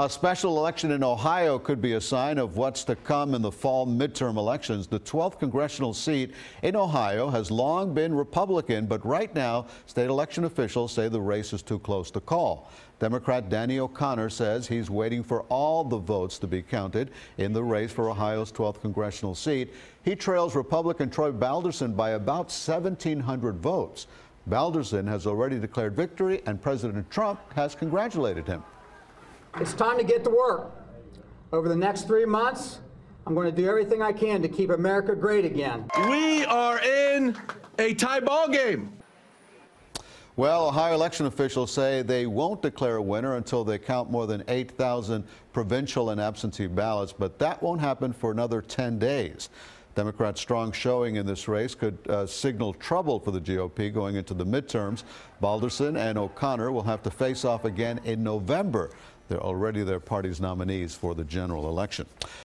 A special election in Ohio could be a sign of what's to come in the fall midterm elections. The 12th congressional seat in Ohio has long been Republican, but right now, state election officials say the race is too close to call. Democrat Danny O'Connor says he's waiting for all the votes to be counted in the race for Ohio's 12th congressional seat. He trails Republican Troy Balderson by about 1,700 votes. Balderson has already declared victory, and President Trump has congratulated him. It's time to get to work. Over the next three months, I'm going to do everything I can to keep America great again. We are in a tie ball game. Well, Ohio election officials say they won't declare a winner until they count more than 8,000 provincial and absentee ballots, but that won't happen for another 10 days. Democrats' strong showing in this race could uh, signal trouble for the GOP going into the midterms. Balderson and O'Connor will have to face off again in November. They're already their party's nominees for the general election.